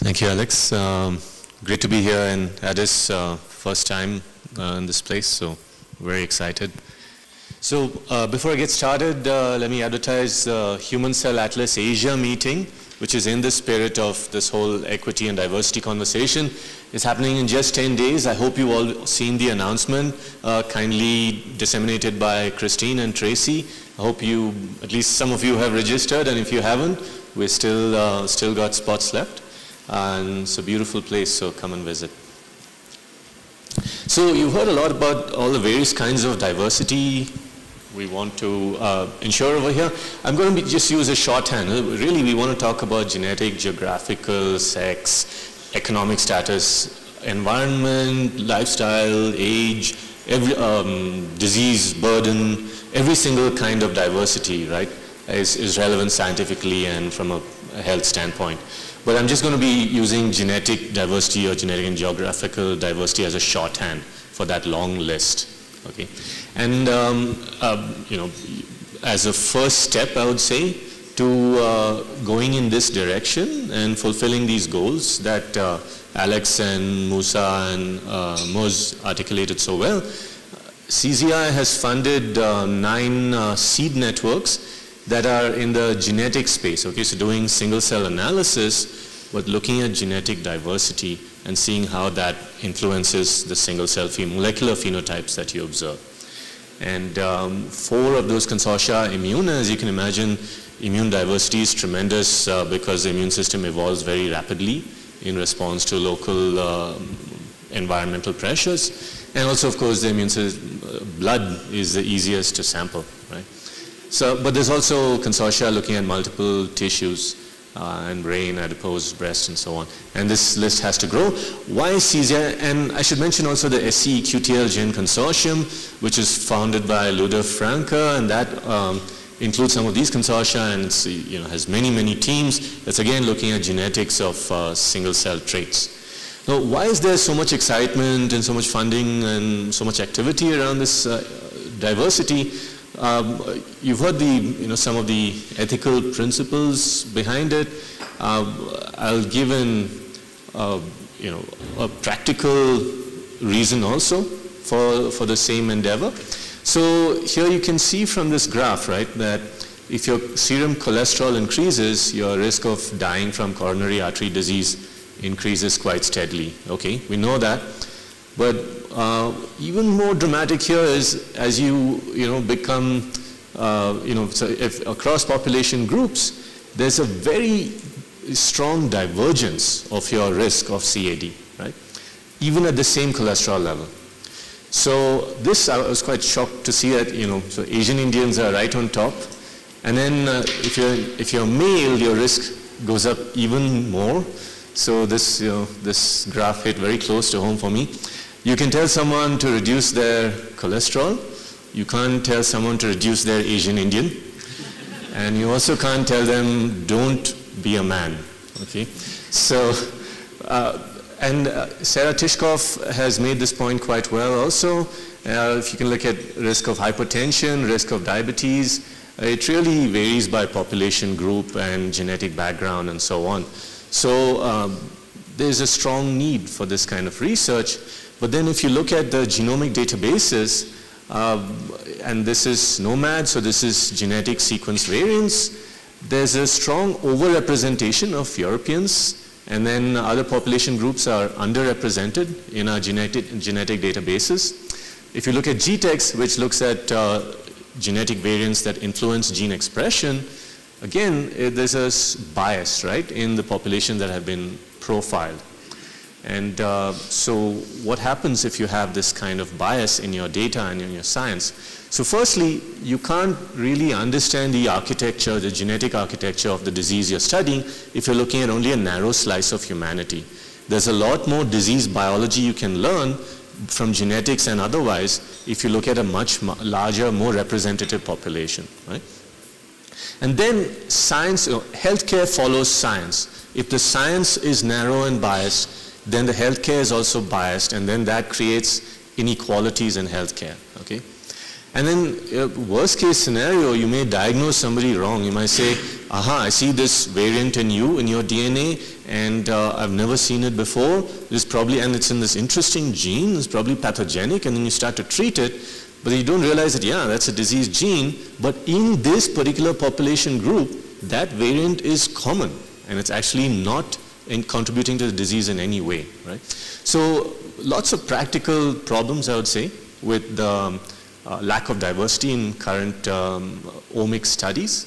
Thank you, Alex. Um, great to be here in Addis, uh, first time uh, in this place, so very excited. So uh, before I get started, uh, let me advertise uh, Human Cell Atlas Asia meeting, which is in the spirit of this whole equity and diversity conversation. It's happening in just 10 days. I hope you've all seen the announcement, uh, kindly disseminated by Christine and Tracy. I hope you, at least some of you have registered, and if you haven't, we still, uh, still got spots left. And it's a beautiful place, so come and visit. So you've heard a lot about all the various kinds of diversity we want to uh, ensure over here. I'm going to just use a shorthand. Really, we want to talk about genetic, geographical, sex, economic status, environment, lifestyle, age, every, um, disease burden, every single kind of diversity, right, is, is relevant scientifically and from a health standpoint. But I'm just going to be using genetic diversity or genetic and geographical diversity as a shorthand for that long list. Okay, and um, uh, you know, as a first step, I would say to uh, going in this direction and fulfilling these goals that uh, Alex and Musa and uh, Moz articulated so well. CZI has funded uh, nine uh, seed networks that are in the genetic space, okay, so doing single cell analysis, but looking at genetic diversity and seeing how that influences the single cell molecular phenotypes that you observe. And um, four of those consortia immune, as you can imagine, immune diversity is tremendous uh, because the immune system evolves very rapidly in response to local uh, environmental pressures. And also, of course, the immune system, uh, blood is the easiest to sample, right? So, but there's also consortia looking at multiple tissues uh, and brain, adipose, breast, and so on. And this list has to grow. Why CZI? And I should mention also the sc-eQTLGen Consortium, which is founded by Ludwig Franke, and that um, includes some of these consortia and you know, has many, many teams that's again looking at genetics of uh, single cell traits. Now, why is there so much excitement and so much funding and so much activity around this uh, diversity? Um, you've heard the, you know, some of the ethical principles behind it. Uh, I'll give an, uh, you know, a practical reason also for, for the same endeavor. So here you can see from this graph, right, that if your serum cholesterol increases, your risk of dying from coronary artery disease increases quite steadily. Okay, we know that. But uh, even more dramatic here is as you, you know, become, uh, you know, so if across population groups, there's a very strong divergence of your risk of CAD, right? Even at the same cholesterol level. So this, I was quite shocked to see that, you know, so Asian Indians are right on top. And then uh, if, you're, if you're male, your risk goes up even more. So this, you know, this graph hit very close to home for me. You can tell someone to reduce their cholesterol. You can't tell someone to reduce their Asian Indian. And you also can't tell them, don't be a man. Okay? So, uh, and uh, Sarah Tishkoff has made this point quite well also. Uh, if you can look at risk of hypertension, risk of diabetes, it really varies by population group and genetic background and so on. So um, there's a strong need for this kind of research. But then if you look at the genomic databases, uh, and this is gnomAD, so this is genetic sequence variants, there's a strong overrepresentation of Europeans and then other population groups are underrepresented in our genetic, genetic databases. If you look at GTEx, which looks at uh, genetic variants that influence gene expression, again, eh, there's a bias, right, in the population that have been profiled. And uh, so what happens if you have this kind of bias in your data and in your science? So firstly, you can't really understand the architecture, the genetic architecture of the disease you're studying if you're looking at only a narrow slice of humanity. There's a lot more disease biology you can learn from genetics and otherwise if you look at a much larger, more representative population, right? And then science, know, healthcare follows science. If the science is narrow and biased, then the healthcare is also biased, and then that creates inequalities in healthcare. Okay, and then uh, worst case scenario, you may diagnose somebody wrong. You might say aha, I see this variant in you, in your DNA, and uh, I've never seen it before. This probably, and it's in this interesting gene, it's probably pathogenic, and then you start to treat it, but you don't realize that, yeah, that's a disease gene, but in this particular population group, that variant is common, and it's actually not in contributing to the disease in any way, right? So lots of practical problems, I would say, with the um, uh, lack of diversity in current um, omics studies.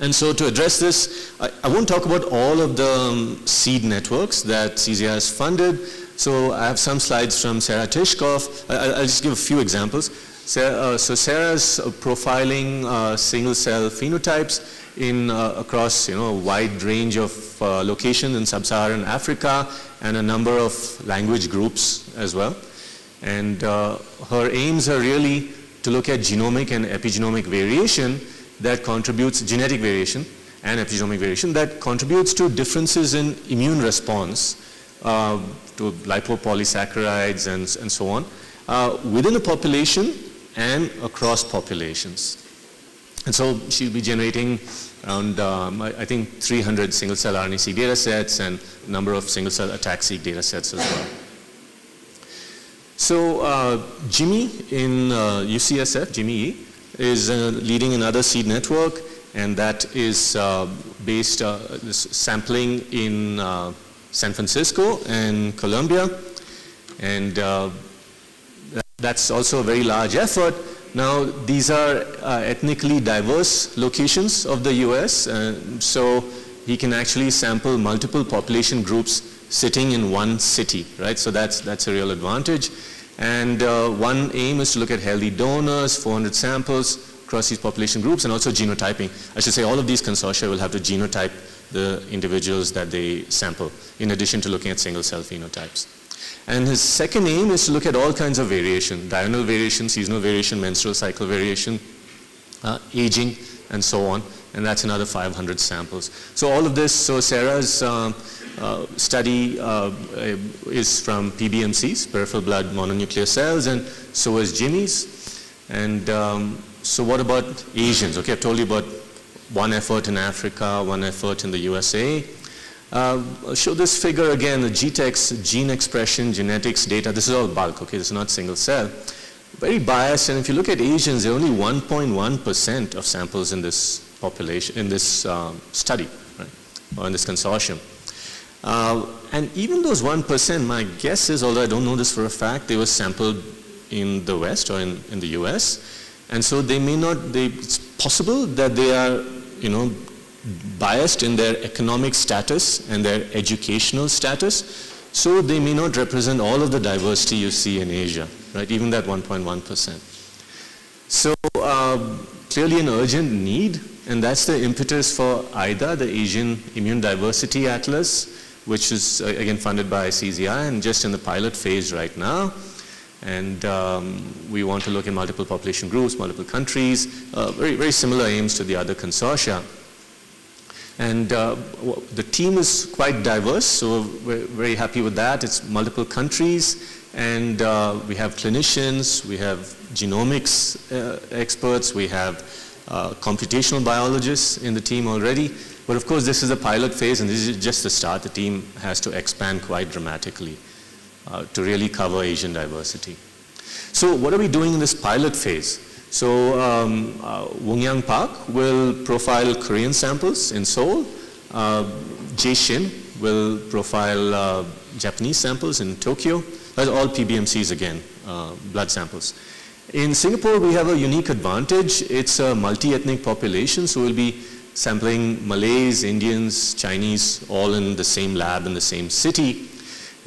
And so to address this, I, I won't talk about all of the um, seed networks that CZI has funded. So I have some slides from Sarah Tishkoff. I, will just give a few examples. Sarah, uh, so Sarah's profiling uh, single cell phenotypes in uh, across you know a wide range of uh, locations in sub-Saharan Africa and a number of language groups as well. And uh, her aims are really to look at genomic and epigenomic variation that contributes, genetic variation and epigenomic variation that contributes to differences in immune response uh, to lipopolysaccharides and, and so on uh, within a population and across populations. And so she'll be generating around, um, I, I, think, 300 single-cell RNA-seq data sets and a number of single-cell ATAC-seq data sets as well. So uh, Jimmy in uh, UCSF, Jimmy E, is uh, leading another seed network, and that is uh, based uh, sampling in uh, San Francisco and Colombia. And that's also a very large effort. Now, these are uh, ethnically diverse locations of the US, uh, so he can actually sample multiple population groups sitting in one city, right? So that's, that's a real advantage. And uh, one aim is to look at healthy donors, 400 samples across these population groups, and also genotyping. I should say all of these consortia will have to genotype the individuals that they sample, in addition to looking at single cell phenotypes. And his second aim is to look at all kinds of variation, diurnal variation, seasonal variation, menstrual cycle variation, uh, aging, and so on. And that's another 500 samples. So all of this, so Sarah's uh, uh, study uh, is from PBMCs, peripheral blood mononuclear cells, and so is Jimmy's. And um, so what about Asians? Okay, I've told you about one effort in Africa, one effort in the USA. Uh, show this figure again, the GTEx, gene expression, genetics data. This is all bulk, okay? This is not single cell. Very biased, and if you look at Asians, there are only 1.1% of samples in this population, in this um, study, right? Or in this consortium. Uh, and even those 1%, my guess is, although I don't know this for a fact, they were sampled in the West or in, in the US. And so they may not, they, it's possible that they are, you know, biased in their economic status and their educational status, so they may not represent all of the diversity you see in Asia, right, even that 1.1%. So uh, clearly an urgent need, and that's the impetus for AIDA, the Asian Immune Diversity Atlas, which is uh, again funded by CZI and just in the pilot phase right now. And um, we want to look at multiple population groups, multiple countries, uh, very, very similar aims to the other consortia. And uh, the team is quite diverse, so we're very happy with that. It's multiple countries, and uh, we have clinicians, we have genomics uh, experts, we have uh, computational biologists in the team already. But of course, this is a pilot phase, and this is just the start. The team has to expand quite dramatically uh, to really cover Asian diversity. So what are we doing in this pilot phase? So um, uh, Woong-Yang Park will profile Korean samples in Seoul. Uh, Jay Shin will profile uh, Japanese samples in Tokyo. That's all PBMCs again, uh, blood samples. In Singapore, we have a unique advantage. It's a multi-ethnic population, so we'll be sampling Malays, Indians, Chinese, all in the same lab in the same city.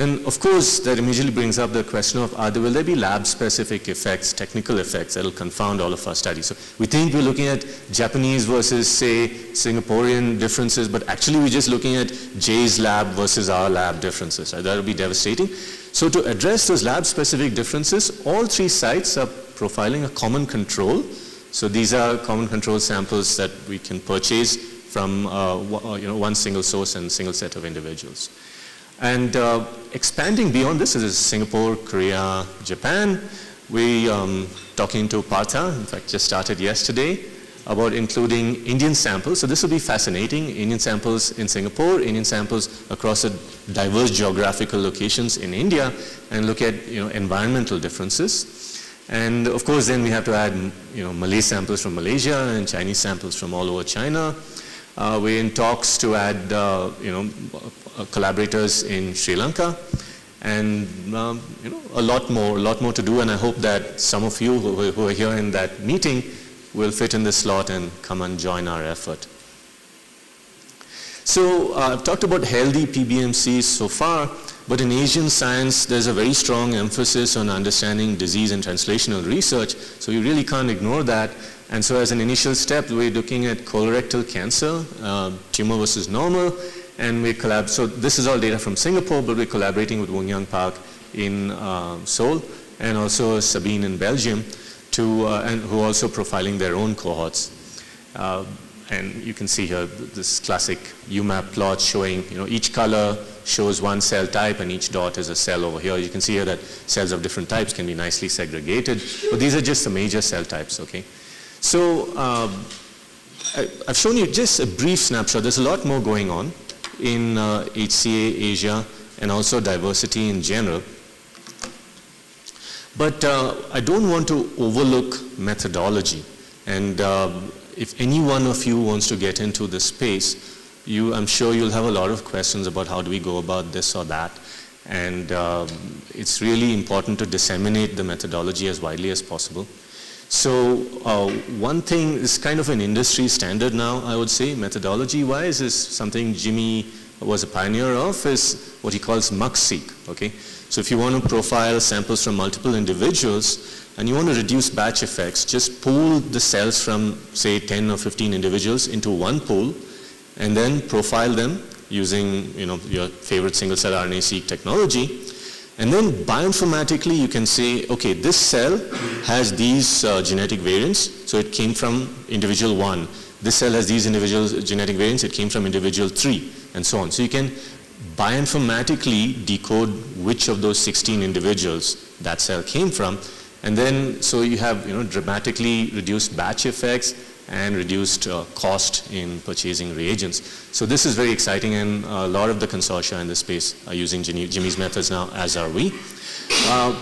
And of course, that immediately brings up the question of, are there, will there be lab-specific effects, technical effects that will confound all of our studies? So we think we're looking at Japanese versus, say, Singaporean differences, but actually we're just looking at Jay's lab versus our lab differences. That would be devastating. So to address those lab-specific differences, all three sites are profiling a common control. So these are common control samples that we can purchase from uh, you know, one single source and single set of individuals. And uh, expanding beyond this is Singapore, Korea, Japan. We um, talking to Partha, in fact, just started yesterday. about including Indian samples. So this will be fascinating. Indian samples in Singapore, Indian samples across diverse geographical locations in India and look at you know, environmental differences. And of course then we have to add you know, Malay samples from Malaysia and Chinese samples from all over China. Uh, we're in talks to add uh, you know, collaborators in Sri Lanka and um, you know, a lot more, a lot more to do and I hope that some of you who, who are here in that meeting will fit in this slot and come and join our effort. So uh, I've talked about healthy PBMCs so far, but in Asian science, there's a very strong emphasis on understanding disease and translational research, so you really can't ignore that. And so as an initial step, we're looking at colorectal cancer, uh, tumor versus normal, and we collab. So this is all data from Singapore, but we're collaborating with Woong-Yang Park in uh, Seoul, and also Sabine in Belgium, to, uh, and who are also profiling their own cohorts. Uh, and you can see here this classic UMAP plot showing, you know, each color shows one cell type and each dot is a cell over here. You can see here that cells of different types can be nicely segregated. But these are just the major cell types, okay? So um, I, have shown you just a brief snapshot. There's a lot more going on in uh, HCA Asia and also diversity in general. But uh, I don't want to overlook methodology. And um, if any one of you wants to get into this space, you, I'm sure you'll have a lot of questions about how do we go about this or that. And um, it's really important to disseminate the methodology as widely as possible. So uh, one thing is kind of an industry standard now, I would say, methodology-wise, is something Jimmy was a pioneer of, is what he calls mux-seq, okay? So if you want to profile samples from multiple individuals and you want to reduce batch effects, just pool the cells from say 10 or 15 individuals into one pool and then profile them using you know, your favorite single-cell RNA-seq technology. And then bioinformatically you can say, okay, this cell has these uh, genetic variants, so it came from individual one. This cell has these individual genetic variants, it came from individual three, and so on. So you can bioinformatically decode which of those 16 individuals that cell came from. And then, so you have, you know, dramatically reduced batch effects and reduced uh, cost in purchasing reagents. So this is very exciting and a lot of the consortia in this space are using Jimmy's methods now, as are we. Uh,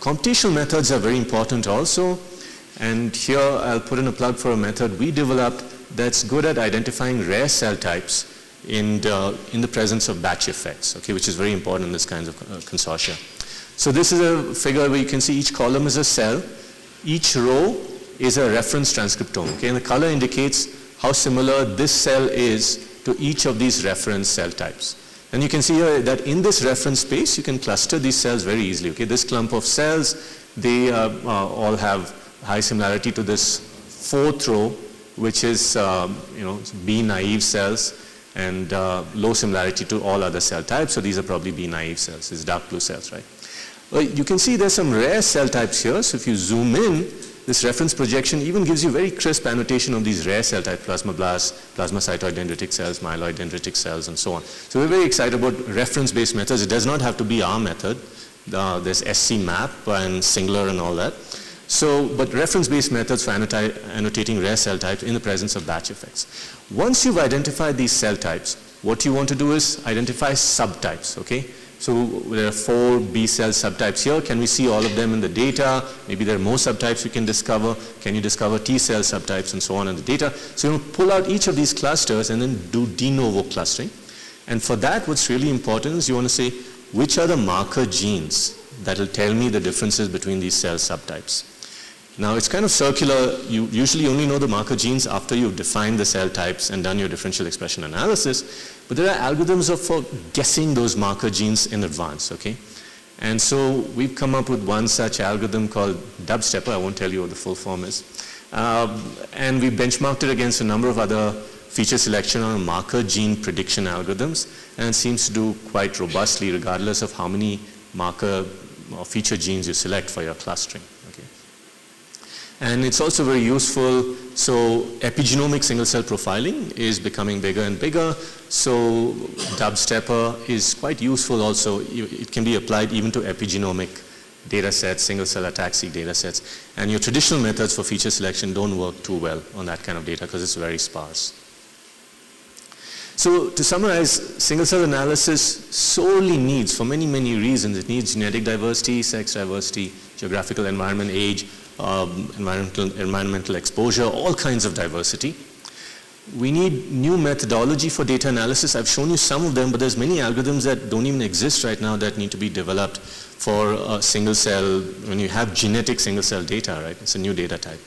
computational methods are very important also. And here I'll put in a plug for a method we developed that's good at identifying rare cell types in the, in the presence of batch effects, okay, which is very important in this kind of uh, consortia. So this is a figure where you can see each column is a cell. Each row is a reference transcriptome, okay, and the color indicates how similar this cell is to each of these reference cell types. And you can see here that in this reference space, you can cluster these cells very easily, okay. This clump of cells, they uh, uh, all have high similarity to this fourth row, which is, um, you know, B naive cells and uh, low similarity to all other cell types. So these are probably B naive cells, these dark blue cells, right? Well, you can see there's some rare cell types here. So if you zoom in, this reference projection even gives you very crisp annotation of these rare cell types, plasmablasts, plasmacytoid dendritic cells, myeloid dendritic cells, and so on. So we're very excited about reference-based methods. It does not have to be our method. Uh, there's scmap and SingleR and all that. So, but reference-based methods for annotating rare cell types in the presence of batch effects. Once you've identified these cell types, what you want to do is identify subtypes, okay? So there are four B cell subtypes here. Can we see all of them in the data? Maybe there are more subtypes we can discover. Can you discover T cell subtypes and so on in the data? So you pull out each of these clusters and then do de novo clustering. And for that, what's really important is you want to say, which are the marker genes that will tell me the differences between these cell subtypes? Now it's kind of circular. You usually only know the marker genes after you've defined the cell types and done your differential expression analysis. But there are algorithms for guessing those marker genes in advance, okay? And so we've come up with one such algorithm called DUBStepR. I won't tell you what the full form is. Um, and we benchmarked it against a number of other feature selection or marker gene prediction algorithms and it seems to do quite robustly regardless of how many marker or feature genes you select for your clustering. And it's also very useful. So epigenomic single cell profiling is becoming bigger and bigger. So DUBStepR is quite useful also. It can be applied even to epigenomic data sets, single cell ATAC-seq data sets, and your traditional methods for feature selection don't work too well on that kind of data because it's very sparse. So to summarize, single cell analysis solely needs, for many, many reasons, it needs genetic diversity, sex diversity, geographical environment, age, um, environmental, environmental exposure, all kinds of diversity. We need new methodology for data analysis. I've shown you some of them, but there's many algorithms that don't even exist right now that need to be developed for a single cell, when you have genetic single cell data, right? It's a new data type.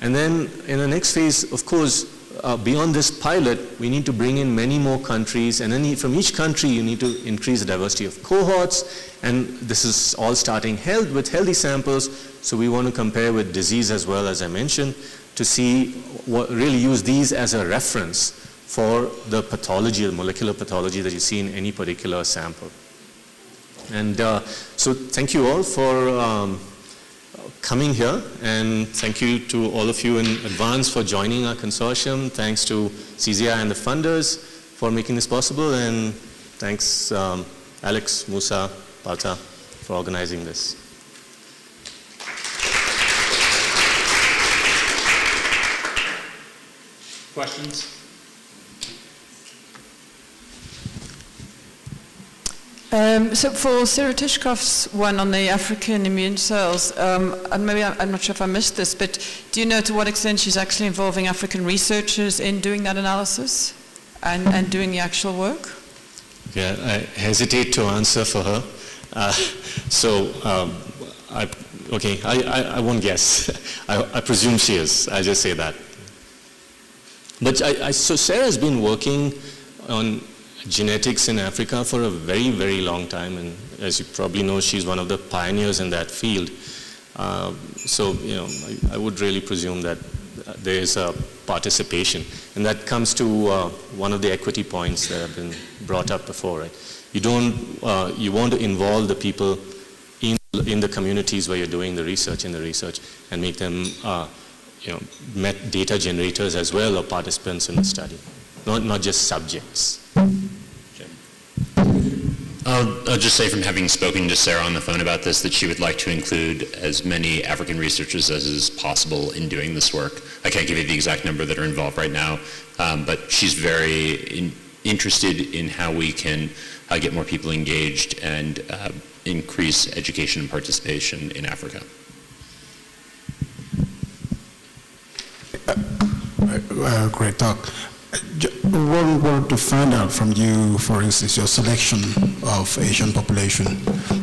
And then in the next phase, of course, uh, beyond this pilot, we need to bring in many more countries, and then from each country, you need to increase the diversity of cohorts, and this is all starting health with healthy samples, so we want to compare with disease as well, as I mentioned, to see what, really use these as a reference for the pathology, the molecular pathology that you see in any particular sample. And uh, so thank you all for um, coming here and thank you to all of you in advance for joining our consortium. Thanks to CZI and the funders for making this possible and thanks um, Alex, Musa, Balta for organizing this. Questions? Um, so for Sarah Tishkoff's one on the African immune cells, um, and maybe I'm, I'm, not sure if I missed this, but do you know to what extent she's actually involving African researchers in doing that analysis and, and doing the actual work? Yeah, I hesitate to answer for her. Uh, so, um, I, okay, I, I, I, won't guess. I, I presume she is. I just say that. But I, I, so Sarah's been working on genetics in Africa for a very, very long time. And as you probably know, she's one of the pioneers in that field. Uh, so, you know, I, I, would really presume that there is a participation. And that comes to uh, one of the equity points that have been brought up before, right? You don't, uh, you want to involve the people in, in the communities where you're doing the research in the research and make them, uh, you know, met data generators as well or participants in the study, not, not just subjects. I'll, I'll, just say from having spoken to Sarah on the phone about this that she would like to include as many African researchers as is possible in doing this work. I can't give you the exact number that are involved right now, um, but she's very in, interested in how we can uh, get more people engaged and uh, increase education and participation in Africa. Uh, uh great talk. One want to find out from you, for instance, your selection of Asian population.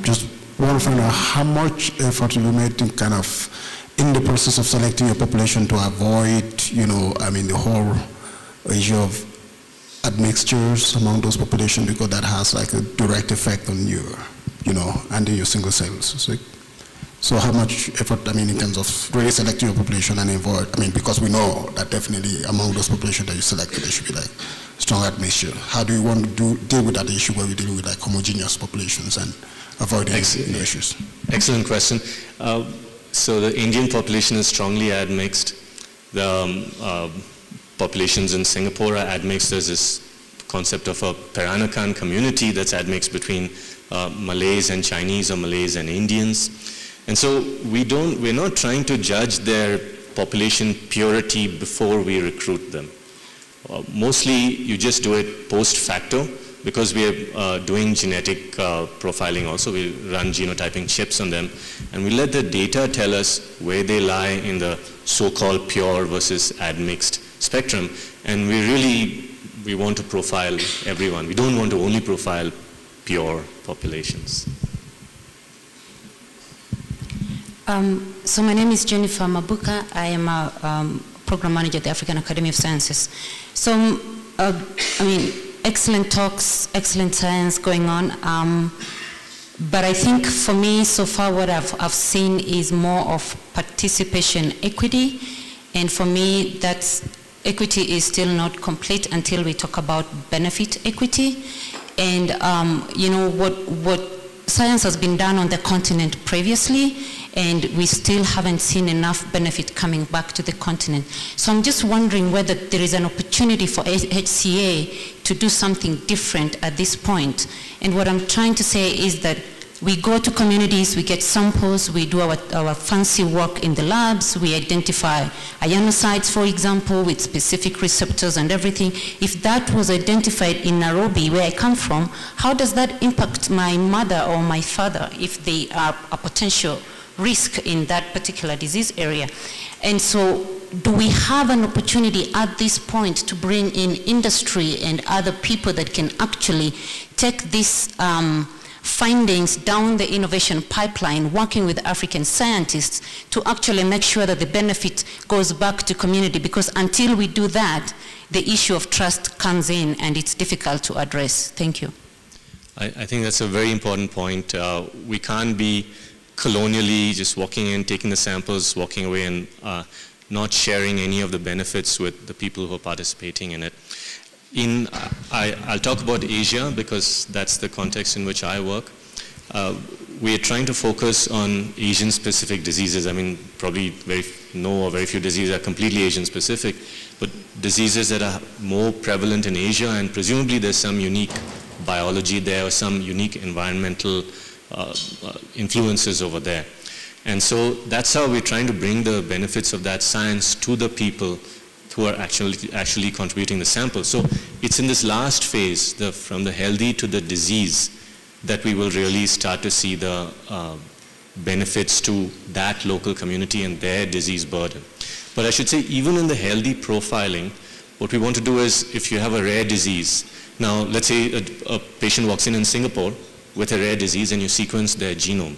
Just want to find out how much effort you made in kind of in the process of selecting your population to avoid, you know, I mean, the whole issue of admixtures among those populations because that has like a direct effect on you, you know, and in your single cells. So so how much effort, I mean, in terms of really selecting your population and avoid, I mean, because we know that definitely among those populations that you selected, there should be like strong admixture. How do you want to do, deal with that issue where we deal with like homogeneous populations and avoiding Excellent. issues? Excellent question. Uh, so the Indian population is strongly admixed. The um, uh, populations in Singapore are admixed. There's this concept of a Peranakan community that's admixed between uh, Malays and Chinese or Malays and Indians. And so we don't, we're not trying to judge their population purity before we recruit them. Uh, mostly you just do it post facto because we are uh, doing genetic uh, profiling also. We run genotyping chips on them and we let the data tell us where they lie in the so-called pure versus admixed spectrum. And we really, we want to profile everyone. We don't want to only profile pure populations. Um, so my name is Jennifer Mabuka. I am a um, program manager at the African Academy of Sciences. So, um, uh, I mean, excellent talks, excellent science going on. Um, but I think for me, so far what I've, I've seen is more of participation equity. And for me, that's equity is still not complete until we talk about benefit equity. And, um, you know, what, what science has been done on the continent previously and we still haven't seen enough benefit coming back to the continent. So I'm just wondering whether there is an opportunity for HCA to do something different at this point. And what I'm trying to say is that We go to communities, we get samples, we do our, our fancy work in the labs, we identify ionocytes, for example, with specific receptors and everything. If that was identified in Nairobi, where I come from, how does that impact my mother or my father if they are a potential risk in that particular disease area? And so do we have an opportunity at this point to bring in industry and other people that can actually take this um, findings down the innovation pipeline, working with African scientists to actually make sure that the benefit goes back to community because until we do that, the issue of trust comes in and it's difficult to address. Thank you. I, I think that's a very important point. Uh, we can't be colonially just walking in, taking the samples, walking away and uh, not sharing any of the benefits with the people who are participating in it. In, I, will talk about Asia because that's the context in which I work. Uh, we are trying to focus on Asian-specific diseases. I mean, probably very no or very few diseases are completely Asian-specific, but diseases that are more prevalent in Asia and presumably there's some unique biology there or some unique environmental uh, uh, influences over there. And so that's how we're trying to bring the benefits of that science to the people who are actually, actually contributing the sample. So it's in this last phase, the, from the healthy to the disease, that we will really start to see the uh, benefits to that local community and their disease burden. But I should say even in the healthy profiling, what we want to do is if you have a rare disease, now let's say a, a patient walks in in Singapore with a rare disease and you sequence their genome.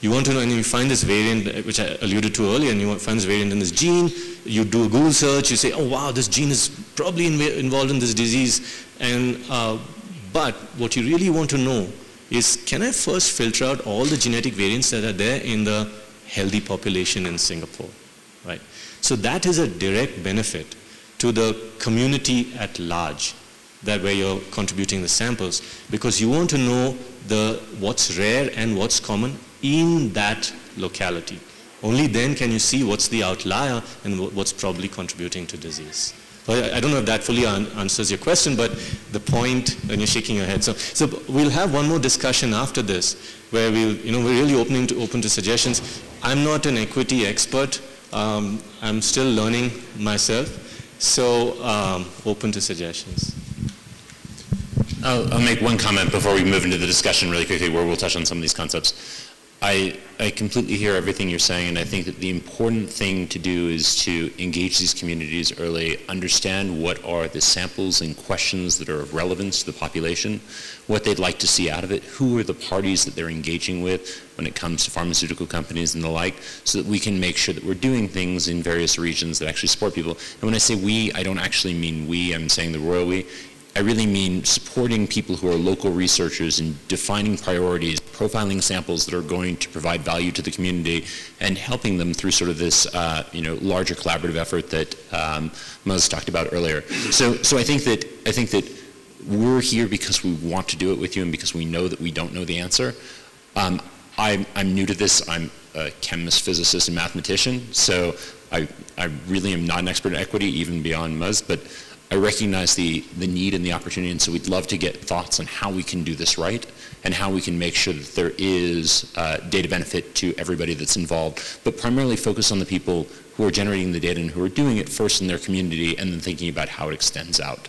You want to know, and you find this variant, which I alluded to earlier, and you find this variant in this gene, you do a Google search, you say, oh wow, this gene is probably involved in this disease, and, uh, but what you really want to know is, can I first filter out all the genetic variants that are there in the healthy population in Singapore, right? So that is a direct benefit to the community at large that where you're contributing the samples because you want to know the what's rare and what's common in that locality. Only then can you see what's the outlier and what's probably contributing to disease. I don't know if that fully answers your question, but the point, and you're shaking your head. So, so we'll have one more discussion after this, where we'll, you know, we're really opening to, open to suggestions. I'm not an equity expert. Um, I'm still learning myself. So um, open to suggestions. I'll, I'll make one comment before we move into the discussion really quickly, where we'll touch on some of these concepts. I, I completely hear everything you're saying, and I think that the important thing to do is to engage these communities early, understand what are the samples and questions that are of relevance to the population, what they'd like to see out of it, who are the parties that they're engaging with when it comes to pharmaceutical companies and the like, so that we can make sure that we're doing things in various regions that actually support people. And when I say we, I don't actually mean we, I'm saying the royal we. I really mean supporting people who are local researchers in defining priorities, profiling samples that are going to provide value to the community, and helping them through sort of this, uh, you know, larger collaborative effort that um, talked about earlier. So, so I think that I think that we're here because we want to do it with you and because we know that we don't know the answer. Um, I'm, I'm new to this. I'm a chemist, physicist, and mathematician, so I, I really am not an expert in equity, even beyond Muz, but I recognize the, the need and the opportunity, and so we'd love to get thoughts on how we can do this right and how we can make sure that there is uh, data benefit to everybody that's involved, but primarily focus on the people who are generating the data and who are doing it first in their community and then thinking about how it extends out.